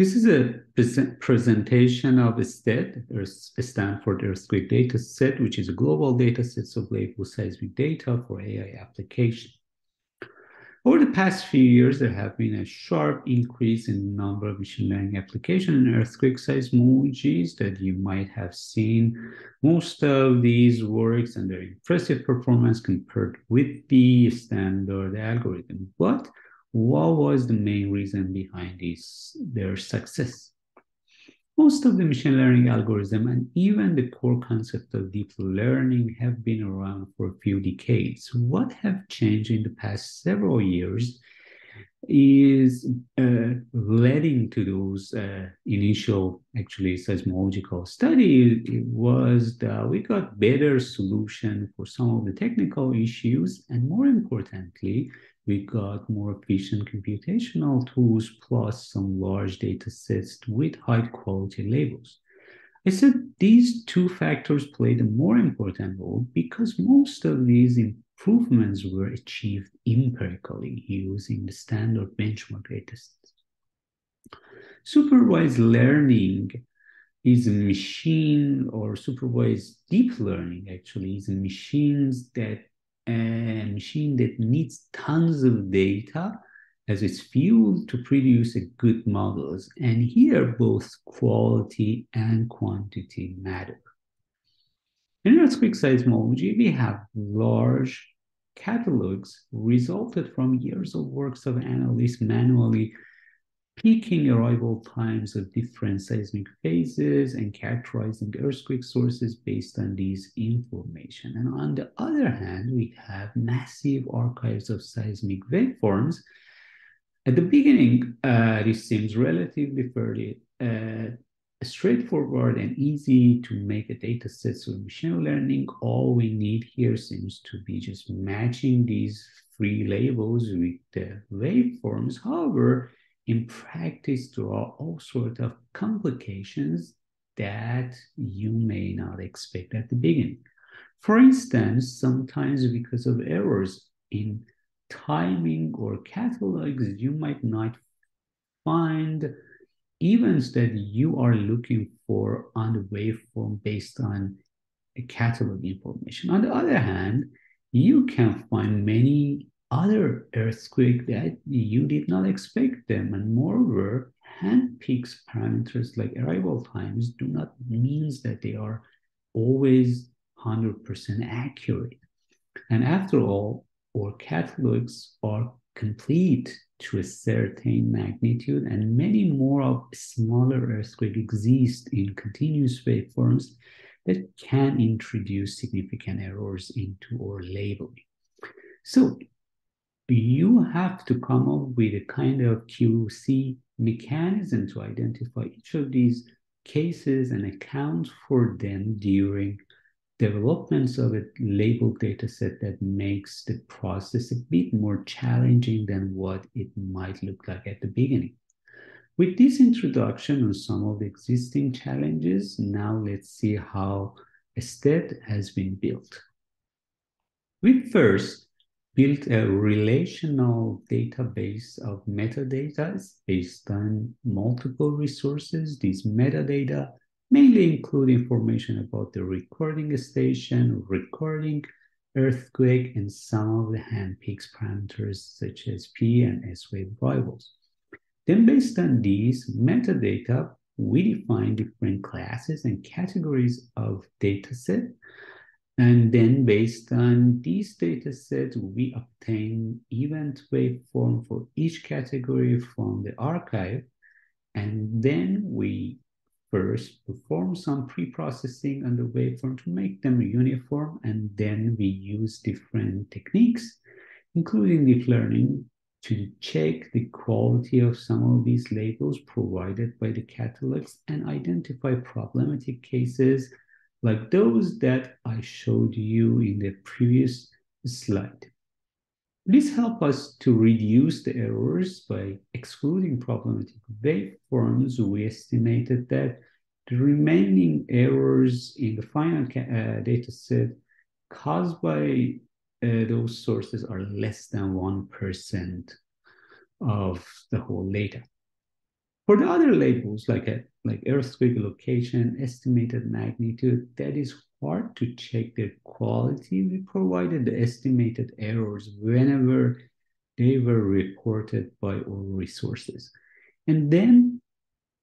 This is a present presentation of STEAD, or Stanford Earthquake Data Set, which is a global data set of label seismic data for AI application. Over the past few years, there have been a sharp increase in the number of machine learning applications in earthquake seismologies that you might have seen. Most of these works and their impressive performance compared with the standard algorithm. But what was the main reason behind this, their success? Most of the machine learning algorithm and even the core concept of deep learning have been around for a few decades. What have changed in the past several years is uh, leading to those uh, initial actually seismological studies it was that we got better solution for some of the technical issues and more importantly we got more efficient computational tools plus some large data sets with high quality labels. I said these two factors played a more important role because most of these improvements were achieved empirically using the standard benchmark datasets. Supervised learning is a machine or supervised deep learning actually is machines that a machine that needs tons of data as its fuel to produce a good models. And here, both quality and quantity matter. In earthquake seismology, we have large catalogs resulted from years of works of analysts manually peaking arrival times of different seismic phases and characterizing earthquake sources based on these information. And on the other hand, we have massive archives of seismic waveforms. At the beginning, uh, this seems relatively fairly uh, straightforward and easy to make a data set. for machine learning, all we need here seems to be just matching these three labels with the waveforms. However, in practice, there are all sorts of complications that you may not expect at the beginning. For instance, sometimes because of errors in timing or catalogs, you might not find events that you are looking for on the waveform based on catalog information. On the other hand, you can find many other earthquake that you did not expect them. And moreover, handpicks parameters like arrival times do not means that they are always 100% accurate. And after all, our catalogs are complete to a certain magnitude and many more of smaller earthquake exist in continuous waveforms that can introduce significant errors into our labeling. So you have to come up with a kind of QC mechanism to identify each of these cases and account for them during developments of a labeled data set that makes the process a bit more challenging than what it might look like at the beginning. With this introduction on some of the existing challenges, now let's see how a STEAD has been built. We first built a relational database of metadata based on multiple resources. These metadata mainly include information about the recording station, recording earthquake, and some of the handpicks parameters such as P and S wave variables. Then based on these metadata, we define different classes and categories of dataset and then based on these data sets, we obtain event waveform for each category from the archive. And then we first perform some pre-processing on the waveform to make them uniform. And then we use different techniques, including deep learning, to check the quality of some of these labels provided by the catalogs and identify problematic cases like those that I showed you in the previous slide. This helps us to reduce the errors by excluding problematic waveforms. We estimated that the remaining errors in the final uh, data set caused by uh, those sources are less than 1% of the whole data. For the other labels, like a, like earthquake location, estimated magnitude, that is hard to check their quality. We provided the estimated errors whenever they were reported by our resources. And then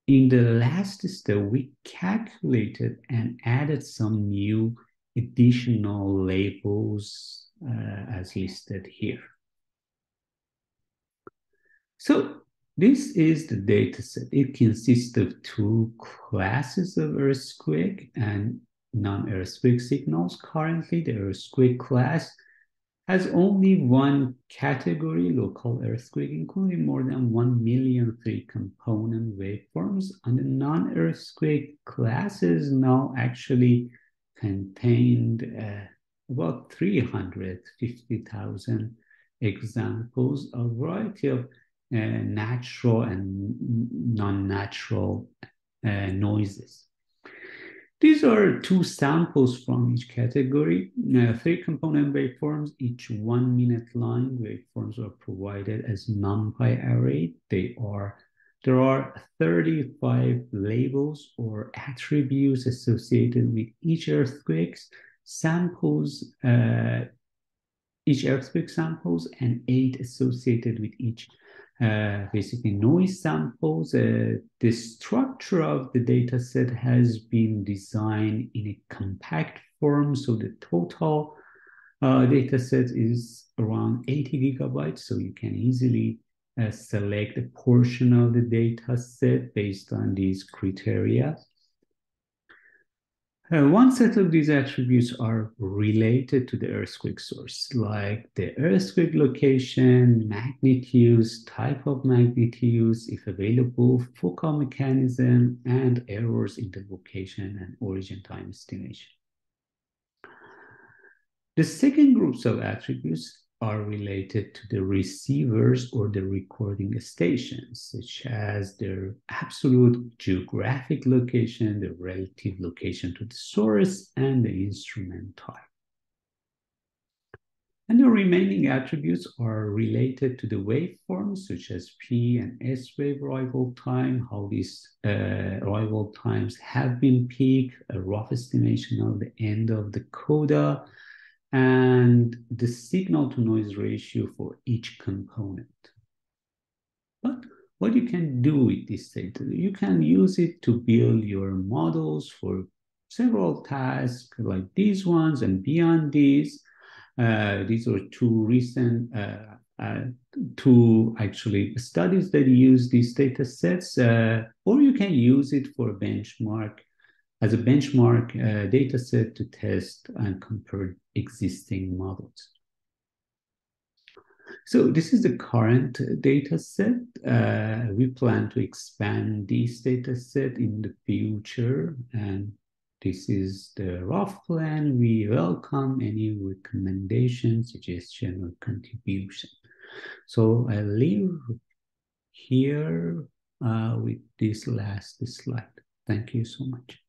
in the last step, we calculated and added some new additional labels uh, as listed here. So this is the data set. It consists of two classes of earthquake and non-earthquake signals. Currently, the earthquake class has only one category, local earthquake, including more than 1 million three component waveforms. And the non-earthquake classes now actually contained uh, about 350,000 examples, a variety of natural and non-natural uh, noises. These are two samples from each category. Uh, three component waveforms, each one minute line waveforms are provided as NumPy array. They are there are 35 labels or attributes associated with each earthquakes, samples, uh, each earthquake samples, and eight associated with each uh, basically noise samples. Uh, the structure of the data set has been designed in a compact form. So the total uh, data set is around 80 gigabytes. So you can easily uh, select a portion of the data set based on these criteria. Uh, one set of these attributes are related to the earthquake source, like the earthquake location, magnitudes, type of magnitudes, if available, focal mechanism, and errors in the location and origin time estimation. The second groups of attributes are related to the receivers or the recording stations, such as their absolute geographic location, the relative location to the source, and the instrument type. And the remaining attributes are related to the waveforms, such as P and S wave arrival time, how these uh, arrival times have been peaked, a rough estimation of the end of the coda, and the signal to noise ratio for each component. But what you can do with this data, you can use it to build your models for several tasks like these ones and beyond these. Uh, these are two recent, uh, uh, two actually studies that use these data sets, uh, or you can use it for benchmark as a benchmark uh, data set to test and compare existing models. So this is the current data set. Uh, we plan to expand this data set in the future. And this is the rough plan. We welcome any recommendation, suggestion, or contribution. So I leave here uh, with this last slide. Thank you so much.